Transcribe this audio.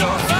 yo.